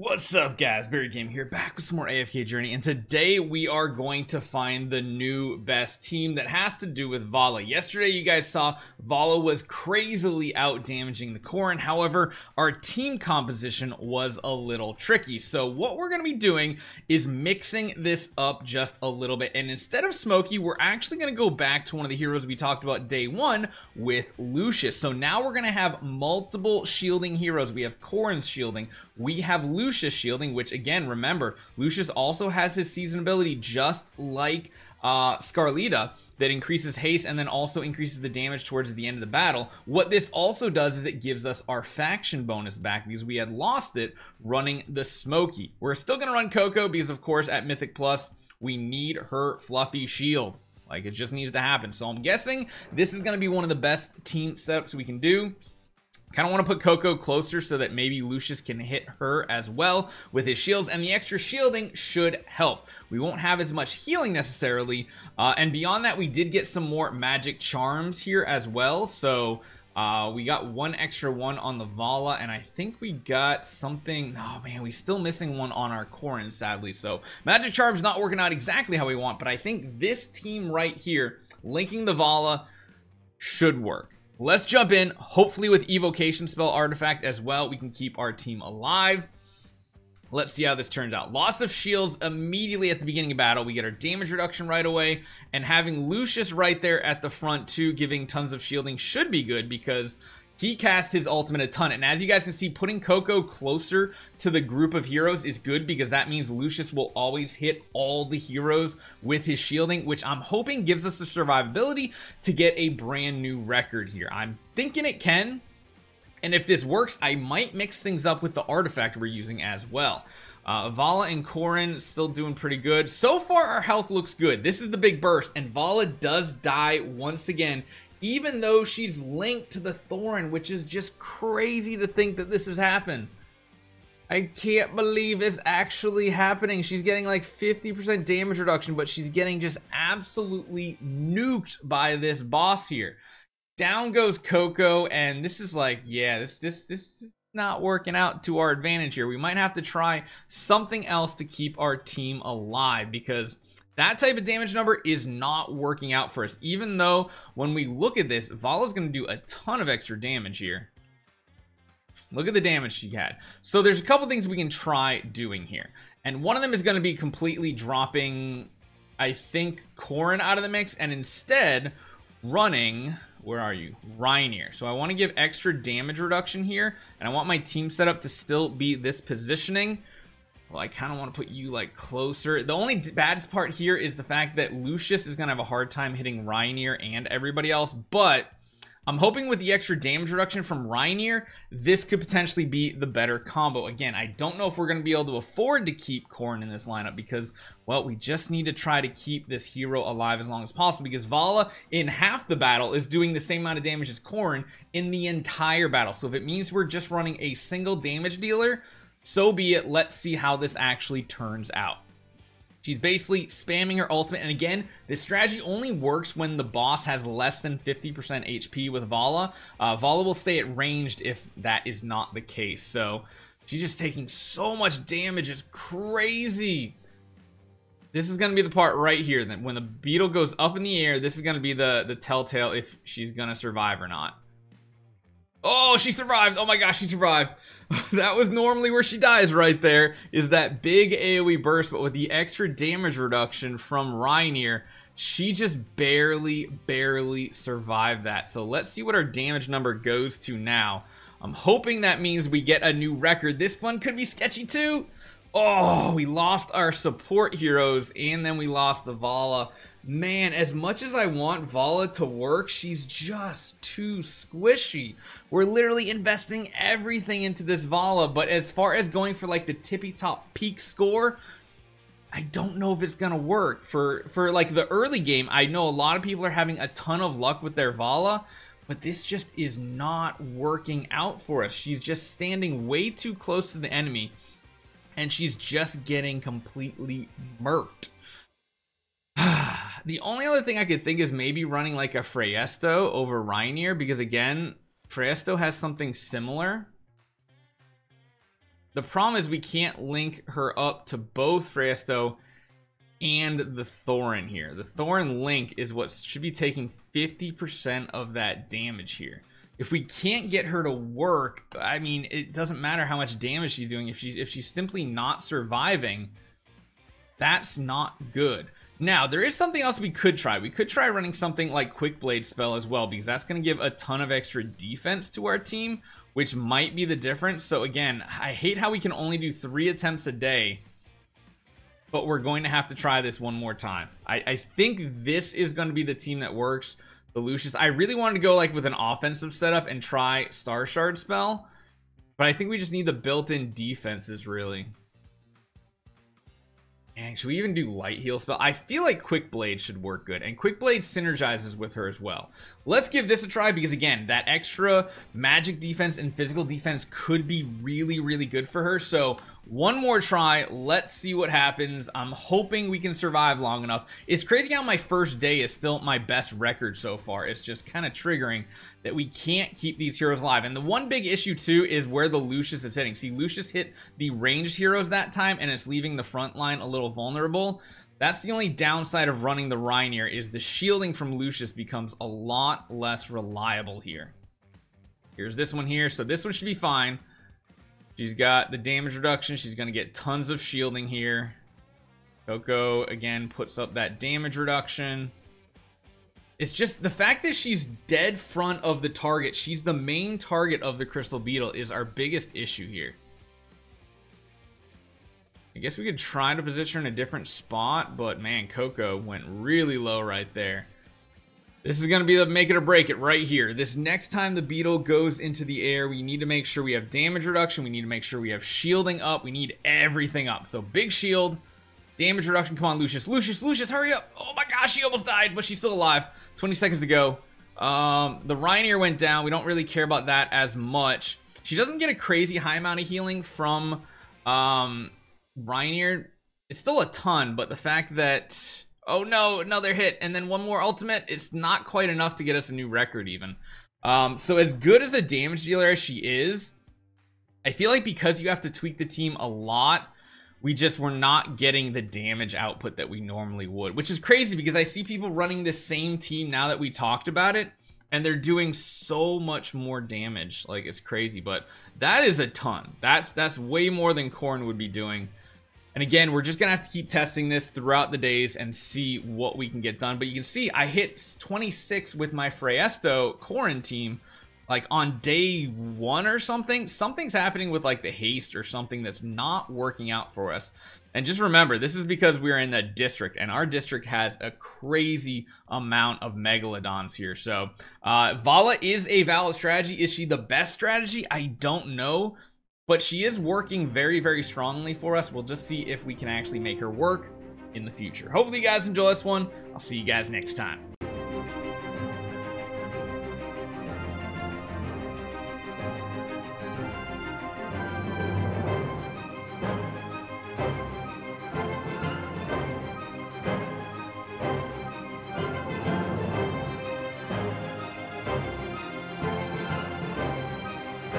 What's up guys, Barry Game here, back with some more AFK Journey, and today we are going to find the new best team that has to do with Vala. Yesterday you guys saw Vala was crazily out damaging the Korin, however, our team composition was a little tricky. So what we're going to be doing is mixing this up just a little bit, and instead of Smokey, we're actually going to go back to one of the heroes we talked about day one with Lucius. So now we're going to have multiple shielding heroes. We have Korin's shielding, we have Lucius shielding, which again, remember, Lucius also has his season ability just like uh, Scarlita that increases haste and then also increases the damage towards the end of the battle. What this also does is it gives us our faction bonus back because we had lost it running the Smokey. We're still going to run Koko because of course at Mythic Plus, we need her fluffy shield. Like it just needs to happen. So I'm guessing this is going to be one of the best team setups we can do. Kind of want to put Koko closer so that maybe Lucius can hit her as well with his shields, and the extra shielding should help. We won't have as much healing necessarily, uh, and beyond that, we did get some more magic charms here as well, so uh, we got one extra one on the Vala, and I think we got something. Oh man, we still missing one on our Korin, sadly. So Magic Charm's not working out exactly how we want, but I think this team right here, linking the Vala, should work. Let's jump in. Hopefully with evocation spell artifact as well, we can keep our team alive. Let's see how this turns out. Loss of shields immediately at the beginning of battle. We get our damage reduction right away. And having Lucius right there at the front too, giving tons of shielding should be good because he casts his ultimate a ton. And as you guys can see, putting Koko closer to the group of heroes is good because that means Lucius will always hit all the heroes with his shielding, which I'm hoping gives us the survivability to get a brand new record here. I'm thinking it can. And if this works, I might mix things up with the artifact we're using as well. Uh, Vala and Korin still doing pretty good. So far, our health looks good. This is the big burst, and Vala does die once again even though she's linked to the Thoran, which is just crazy to think that this has happened. I can't believe it's actually happening. She's getting like 50% damage reduction, but she's getting just absolutely nuked by this boss here. Down goes Koko, and this is like, yeah, this this this is not working out to our advantage here. We might have to try something else to keep our team alive because that type of damage number is not working out for us, even though when we look at this, Vala's going to do a ton of extra damage here. Look at the damage she had. So there's a couple things we can try doing here. And one of them is going to be completely dropping, I think, Korin out of the mix and instead running where are you? Reinier. So I want to give extra damage reduction here, and I want my team setup to still be this positioning well, I kind of want to put you like closer. The only bad part here is the fact that Lucius is going to have a hard time hitting Reinier and everybody else, but I'm hoping with the extra damage reduction from Reinier, this could potentially be the better combo. Again, I don't know if we're going to be able to afford to keep Korin in this lineup because, well, we just need to try to keep this hero alive as long as possible because Vala in half the battle, is doing the same amount of damage as Korin in the entire battle. So if it means we're just running a single damage dealer, so be it. Let's see how this actually turns out. She's basically spamming her ultimate. And again, this strategy only works when the boss has less than 50% HP with Vala. Uh, Vala will stay at ranged if that is not the case. So she's just taking so much damage. It's crazy. This is going to be the part right here. That when the beetle goes up in the air, this is going to be the, the telltale if she's going to survive or not. Oh, she survived. Oh my gosh, she survived. that was normally where she dies right there, is that big AoE burst, but with the extra damage reduction from Reinier, she just barely, barely survived that. So let's see what our damage number goes to now. I'm hoping that means we get a new record. This one could be sketchy too. Oh, we lost our support heroes, and then we lost the Vala. Man, as much as I want Vala to work, she's just too squishy. We're literally investing everything into this Vala, but as far as going for like the tippy top peak score, I don't know if it's gonna work. For for like the early game, I know a lot of people are having a ton of luck with their Vala, but this just is not working out for us. She's just standing way too close to the enemy, and she's just getting completely murked. The only other thing I could think is maybe running like a Phraesto over Reinier, because again, Phraesto has something similar. The problem is we can't link her up to both Phraesto and the Thoran here. The Thoran link is what should be taking 50% of that damage here. If we can't get her to work, I mean, it doesn't matter how much damage she's doing. If she if she's simply not surviving, that's not good. Now, there is something else we could try. We could try running something like Quick Blade spell as well, because that's going to give a ton of extra defense to our team, which might be the difference. So again, I hate how we can only do three attempts a day, but we're going to have to try this one more time. I, I think this is going to be the team that works. The Lucius. I really wanted to go like with an offensive setup and try Star Shard spell, but I think we just need the built-in defenses really. And should we even do light heal spell? I feel like quick blade should work good and quick blade synergizes with her as well. Let's give this a try because again, that extra magic defense and physical defense could be really, really good for her. So one more try. Let's see what happens. I'm hoping we can survive long enough. It's crazy how my first day is still my best record so far. It's just kind of triggering that we can't keep these heroes alive. And the one big issue too is where the Lucius is hitting. See, Lucius hit the ranged heroes that time and it's leaving the front line a little vulnerable. That's the only downside of running the Reinier is the shielding from Lucius becomes a lot less reliable here. Here's this one here. So this one should be fine. She's got the damage reduction. She's going to get tons of shielding here. Koko, again, puts up that damage reduction. It's just the fact that she's dead front of the target. She's the main target of the Crystal Beetle is our biggest issue here. I guess we could try to position her in a different spot, but man, Koko went really low right there. This is going to be the make it or break it right here. This next time the beetle goes into the air, we need to make sure we have damage reduction. We need to make sure we have shielding up. We need everything up. So big shield, damage reduction. Come on, Lucius. Lucius, Lucius, hurry up. Oh my gosh, she almost died, but she's still alive. 20 seconds to go. Um, the Reinier went down. We don't really care about that as much. She doesn't get a crazy high amount of healing from um. It's still a ton, but the fact that Oh no, another hit, and then one more ultimate. It's not quite enough to get us a new record even. Um, so as good as a damage dealer as she is, I feel like because you have to tweak the team a lot, we just were not getting the damage output that we normally would, which is crazy because I see people running the same team now that we talked about it, and they're doing so much more damage. Like it's crazy, but that is a ton. That's that's way more than Korin would be doing. And again, we're just going to have to keep testing this throughout the days and see what we can get done. But you can see I hit 26 with my Phraesto quarantine like on day one or something. Something's happening with like the haste or something that's not working out for us. And just remember, this is because we're in the district and our district has a crazy amount of megalodons here. So uh, Vala is a valid strategy. Is she the best strategy? I don't know but she is working very, very strongly for us. We'll just see if we can actually make her work in the future. Hopefully you guys enjoy this one. I'll see you guys next time.